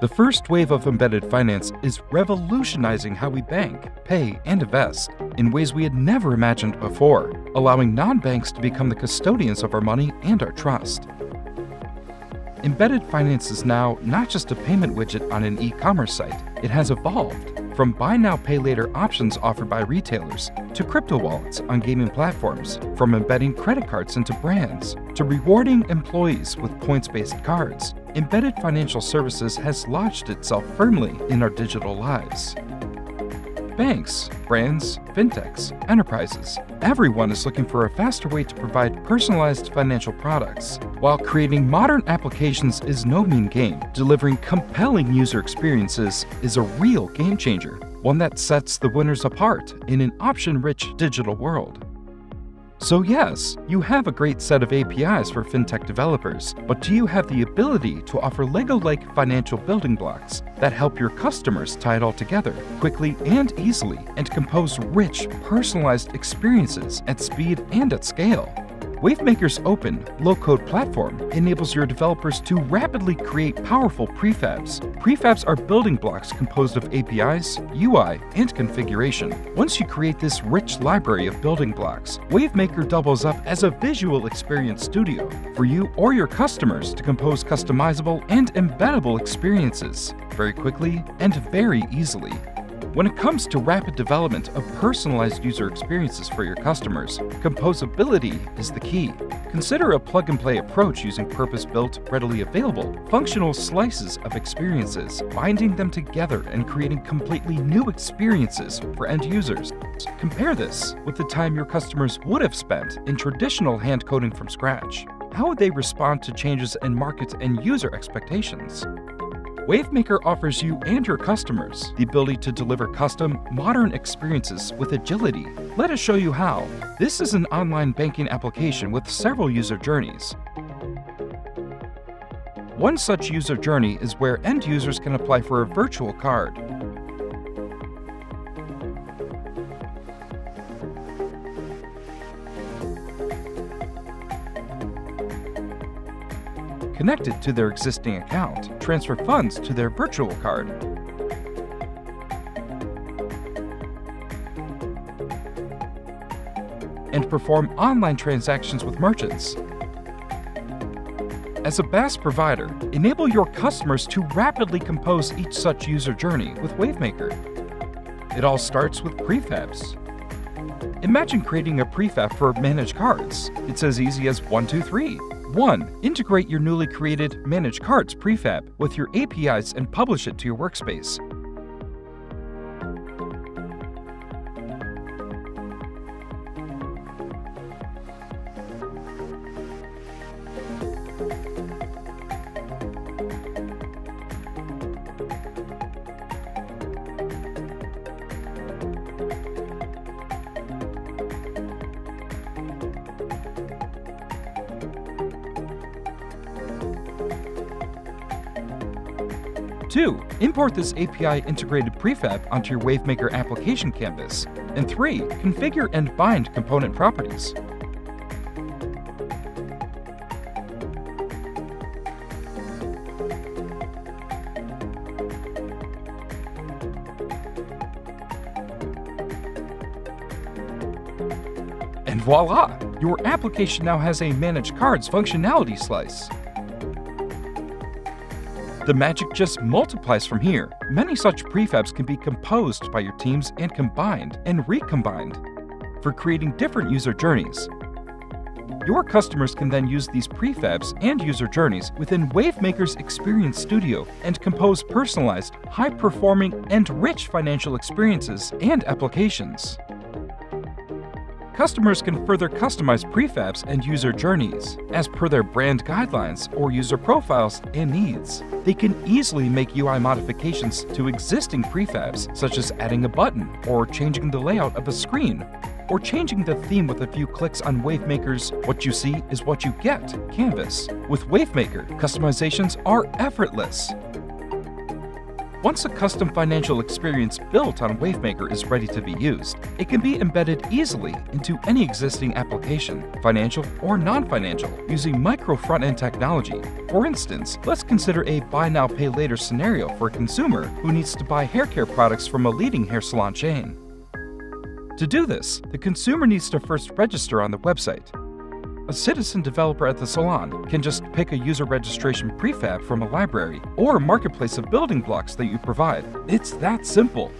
The first wave of embedded finance is revolutionizing how we bank, pay, and invest in ways we had never imagined before, allowing non banks to become the custodians of our money and our trust. Embedded finance is now not just a payment widget on an e commerce site, it has evolved from buy now, pay later options offered by retailers to crypto wallets on gaming platforms, from embedding credit cards into brands to rewarding employees with points based cards, embedded financial services has lodged itself firmly in our digital lives. Banks, brands, fintechs, enterprises, everyone is looking for a faster way to provide personalized financial products. While creating modern applications is no mean game, delivering compelling user experiences is a real game changer, one that sets the winners apart in an option rich digital world. So, yes, you have a great set of APIs for fintech developers, but do you have the ability to offer Lego like financial building blocks that help your customers tie it all together quickly and easily and compose rich, personalized experiences at speed and at scale? Wavemaker's open, low code platform enables your developers to rapidly create powerful prefabs. Prefabs are building blocks composed of APIs, UI, and configuration. Once you create this rich library of building blocks, Wavemaker doubles up as a visual experience studio for you or your customers to compose customizable and embeddable experiences very quickly and very easily. When it comes to rapid development of personalized user experiences for your customers, composability is the key. Consider a plug and play approach using purpose built, readily available, functional slices of experiences, binding them together and creating completely new experiences for end users. Compare this with the time your customers would have spent in traditional hand coding from scratch. How would they respond to changes in markets and user expectations? Wavemaker offers you and your customers the ability to deliver custom, modern experiences with agility. Let us show you how. This is an online banking application with several user journeys. One such user journey is where end users can apply for a virtual card. Connect it to their existing account, transfer funds to their virtual card. And perform online transactions with merchants. As a BaaS provider, enable your customers to rapidly compose each such user journey with Wavemaker. It all starts with prefabs. Imagine creating a prefab for managed cards. It's as easy as 1, 2, 3. 1. Integrate your newly created Manage Cards prefab with your APIs and publish it to your workspace. 2. Import this API integrated prefab onto your Wavemaker application canvas. And 3. Configure and bind component properties. And voila! Your application now has a Manage Cards functionality slice. The magic just multiplies from here. Many such prefabs can be composed by your teams and combined and recombined for creating different user journeys. Your customers can then use these prefabs and user journeys within Wavemaker's Experience Studio and compose personalized, high performing, and rich financial experiences and applications. Customers can further customize prefabs and user journeys as per their brand guidelines or user profiles and needs. They can easily make UI modifications to existing prefabs, such as adding a button or changing the layout of a screen or changing the theme with a few clicks on Wavemaker's What You See is What You Get canvas. With Wavemaker, customizations are effortless. Once a custom financial experience built on Wavemaker is ready to be used, it can be embedded easily into any existing application, financial or non financial, using micro front end technology. For instance, let's consider a buy now, pay later scenario for a consumer who needs to buy hair care products from a leading hair salon chain. To do this, the consumer needs to first register on the website. A citizen developer at the salon can just pick a user registration prefab from a library or a marketplace of building blocks that you provide. It's that simple.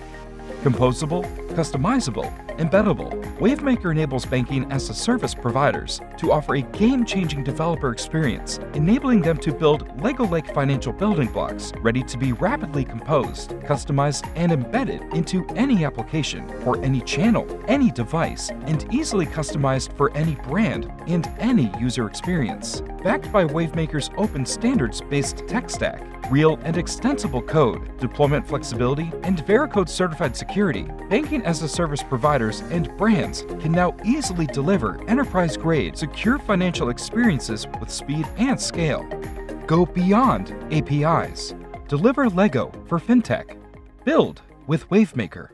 Composable, customizable, embeddable, Wavemaker enables banking as a service providers to offer a game changing developer experience, enabling them to build Lego like financial building blocks ready to be rapidly composed, customized, and embedded into any application or any channel, any device, and easily customized for any brand and any user experience. Backed by Wavemaker's open standards based tech stack, real and extensible code, deployment flexibility, and Veracode certified security, banking as a service providers and brands can now easily deliver enterprise grade, secure financial experiences with speed and scale. Go beyond APIs. Deliver Lego for FinTech. Build with Wavemaker.